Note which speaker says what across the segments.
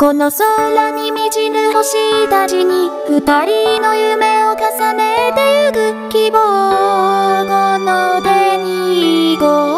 Speaker 1: この空に満ちる星たちに二人の夢を重ねてゆく希望の手に行こう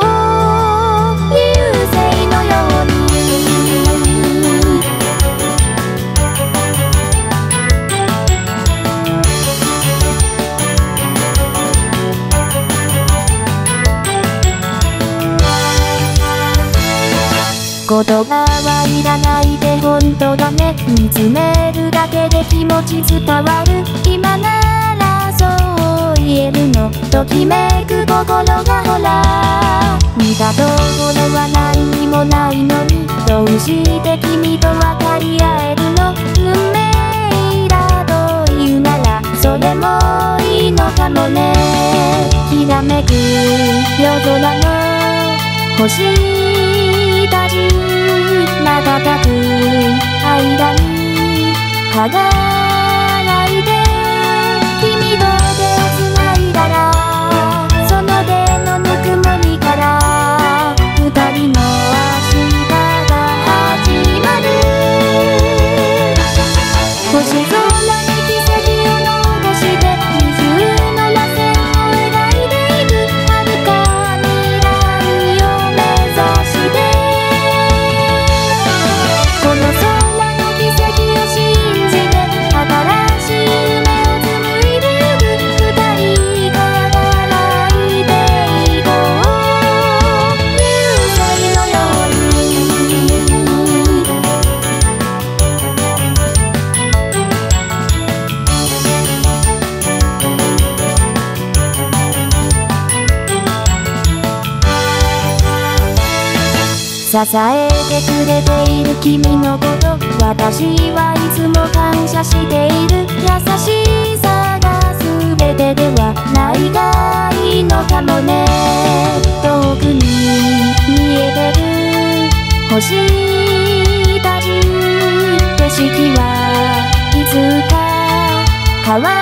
Speaker 1: 言葉はいらないで本当だね。見つめるだけで気持ち伝わる。今ならそう言えるの。ときめく心がほら。見たところは何にもないのに。どうして君と分かり合えるの？運命だと言うならそれもいいのかもね。きらめく夜空の星たち。に支えてくれている君のこと。私はいつも感謝している。優しさが全てではないがいいのかもね。遠くに見えてる星たち。景色はいつか変わる。